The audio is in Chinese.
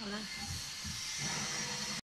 好了。